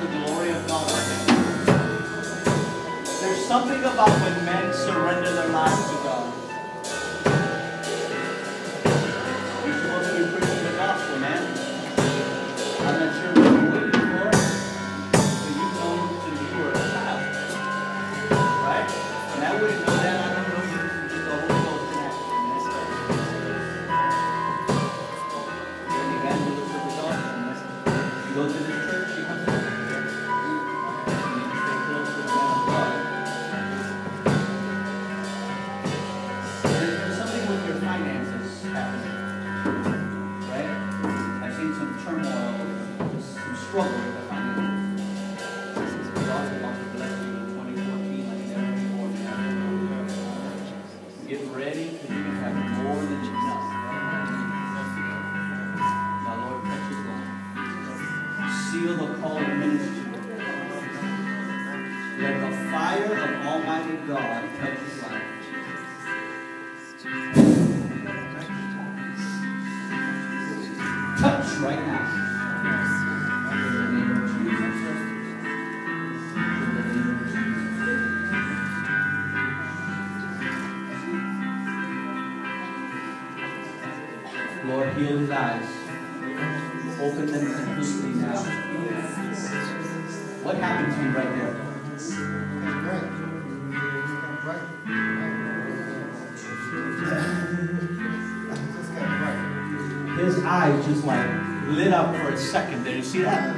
the glory of God There's something about when men surrender their lives to God. Seal the call of ministry. Let the fire of Almighty God touch his life. Touch right now. Lord, heal his eyes. Open them completely now. What happened to you right there? His eyes just like lit up for a second. Did you see that?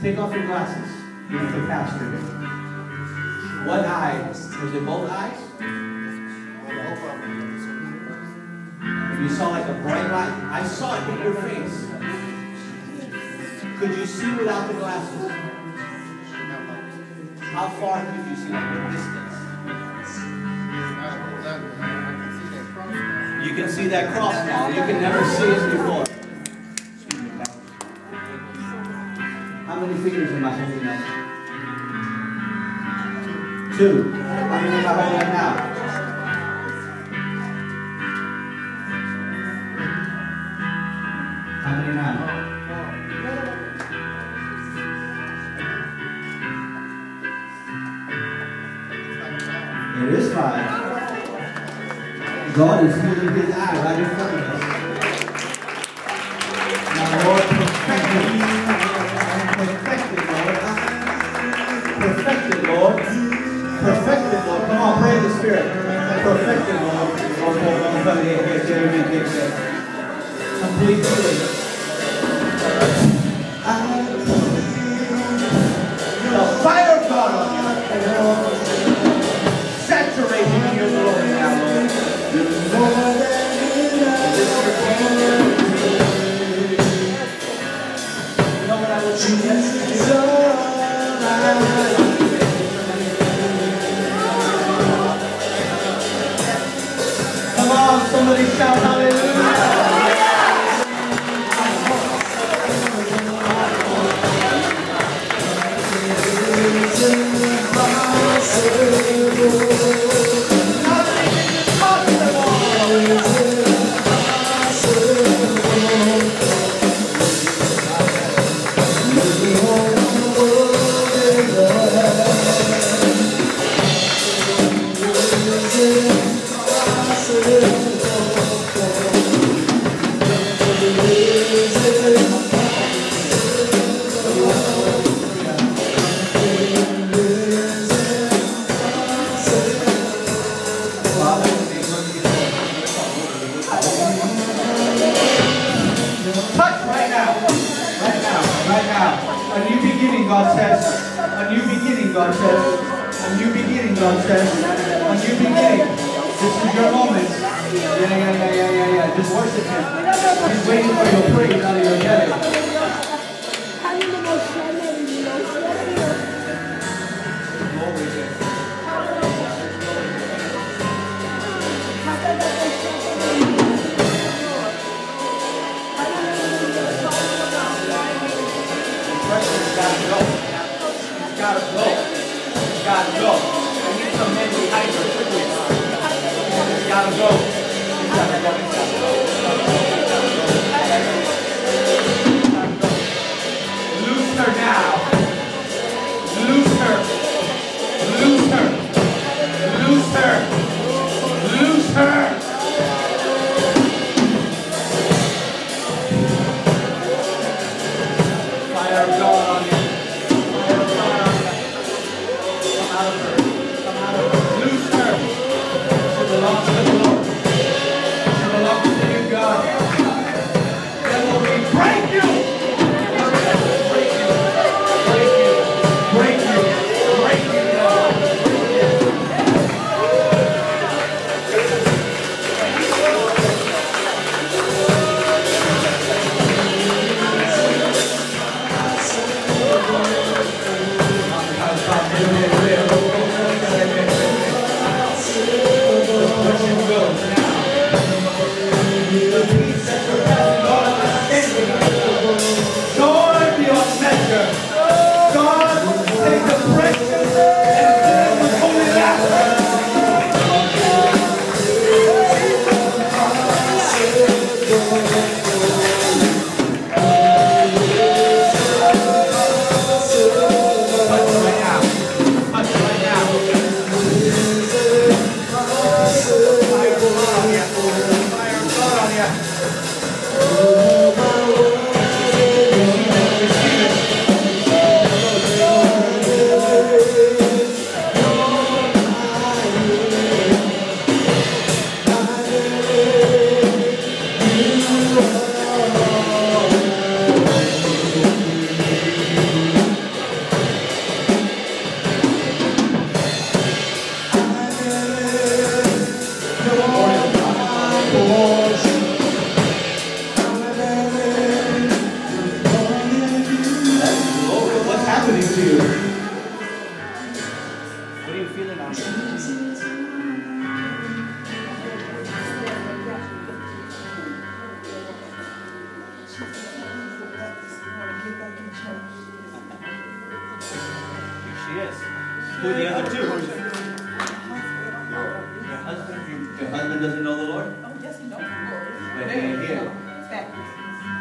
Take off your glasses. You're the pastor here. What eye? Was it both eyes? You saw like a bright light. I saw it hit your face. Could you see without the glasses? How far could you see? Like distance? You can see that cross now. You can never see it before. How many fingers am I holding up? Two. How many am I holding up now? How many now? It is five. God is healing his eye right in front of us. Now, Lord, perfect it. Perfect it, Lord. Perfect it, Lord. Perfect it, Lord. Come on, pray in the Spirit. Perfect it, Lord. Oh, oh, God says. A new beginning, God says. A new beginning, God says. A new beginning. This is your moment. Yeah, yeah, yeah, yeah, yeah, yeah. Just worship Him. He's waiting for your praise out of your belly. Gotta go. It's gotta go. It's gotta go.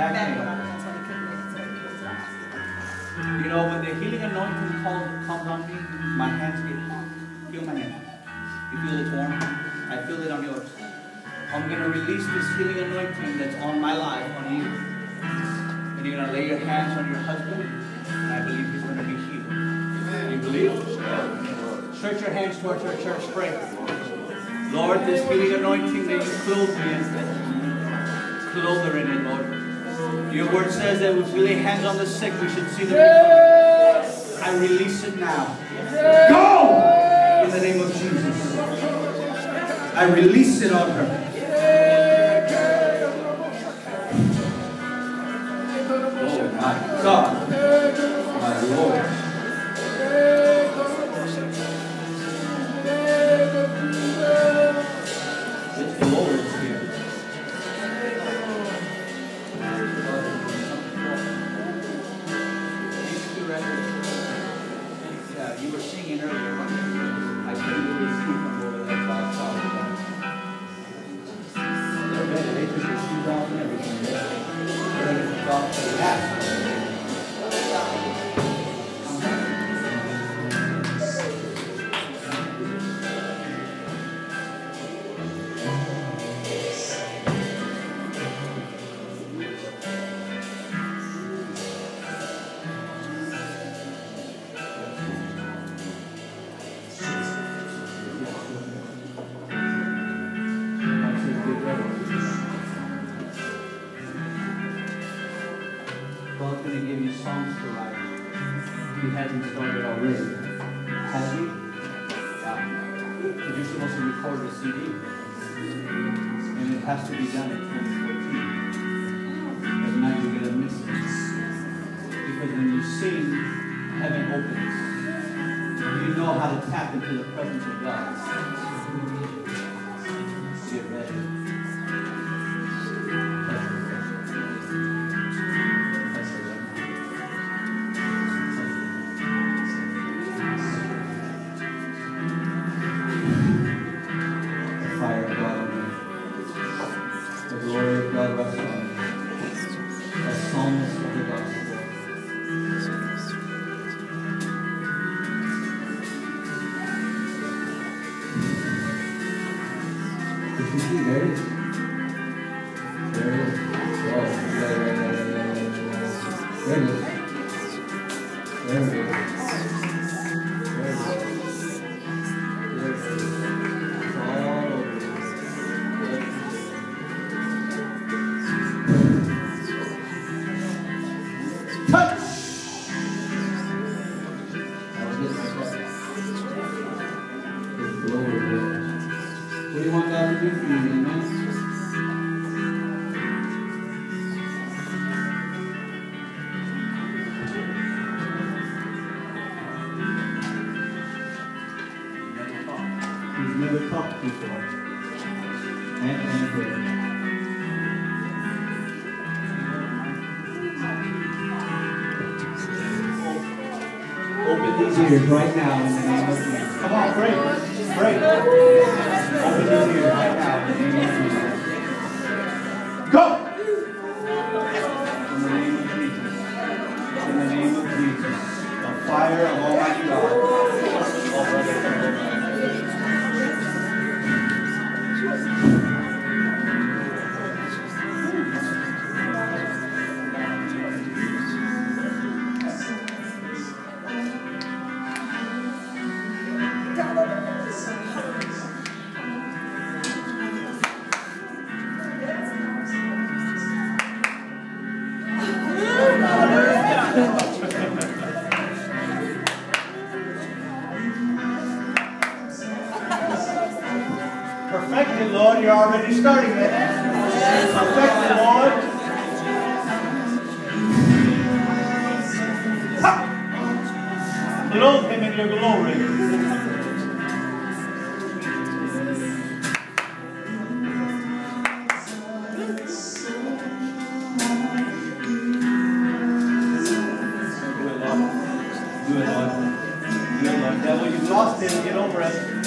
The hospital. You know, when the healing anointing calls, comes on me, my hands get hot. Feel my hand. You feel it warm? I feel it on yours. I'm going to release this healing anointing that's on my life, on you. And you're going to lay your hands on your husband, and I believe he's going to be healed. You believe? Stretch your hands towards your church. Pray. Lord, this healing anointing that you clothe me in, clothe her in it, Lord. Your word says that if we lay hands on the sick, we should see them. I release it now. Go! In the name of Jesus. I release it on her. Oh my God. My Lord. You were singing earlier. I couldn't really see from over there, saw it. They're. They took their shoes off and everything. They're ready to talk to the going to give you songs to write. He hasn't started already. Has he? Yeah. You're supposed to record a CD. And it has to be done in 2014. If not, you're going to miss it. Because when you sing, heaven opens. You know how to tap into the presence of God. There it is. There. Oh. Ears right now in the name of Jesus. Come on, pray. Pray. Open these ears right now in the name of Jesus. Go! In the name of Jesus. In the name of Jesus. The fire already starting it. Perfect the Lord. Ha! Clothe him in your glory. Devil, you've lost him. Get over it.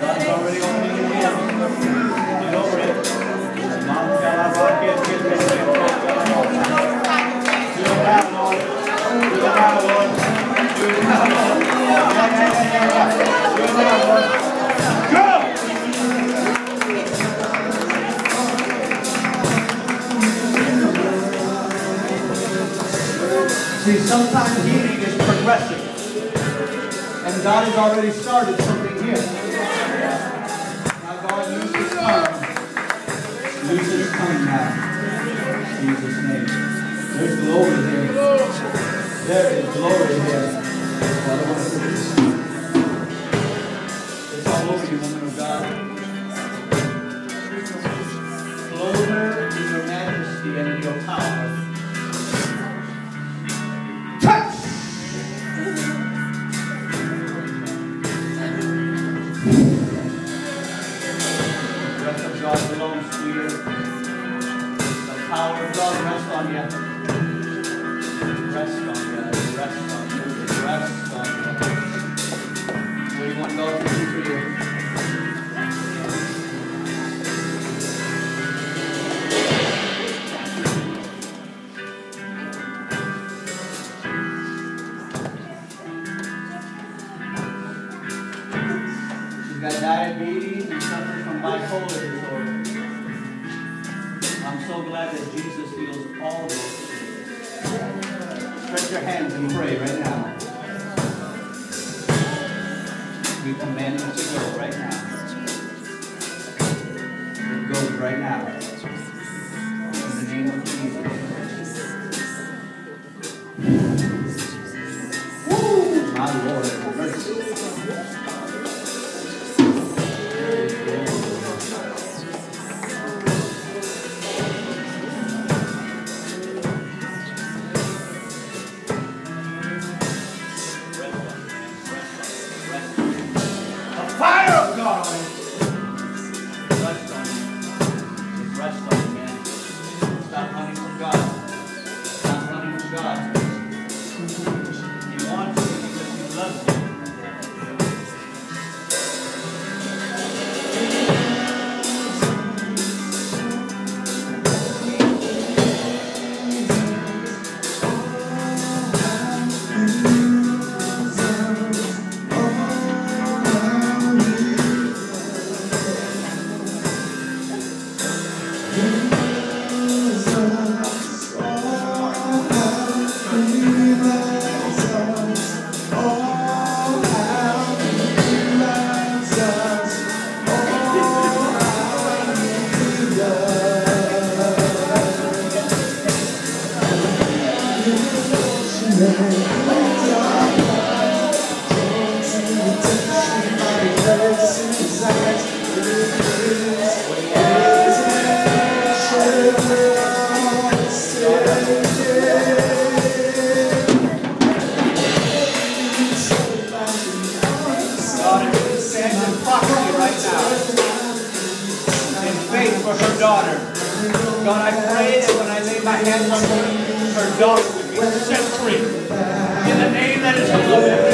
God's already opening your See, sometimes healing is progressive. And God has already started something here. Tongue now. In Jesus' name. There's glory here. There is glory here. Father, what is this? It's all over you, woman of God. Clothe in your majesty and in your power. God belongs to you. Power of God rests on you. Rest on you. Rest on you. Rest on you. You want God to do for you? I'm so glad that Jesus heals all those things. Stretch your hands and pray right now. We command him to go right now. It goes right now. In the name of Jesus. Hands her, her daughter would be set free. In the name that is above. every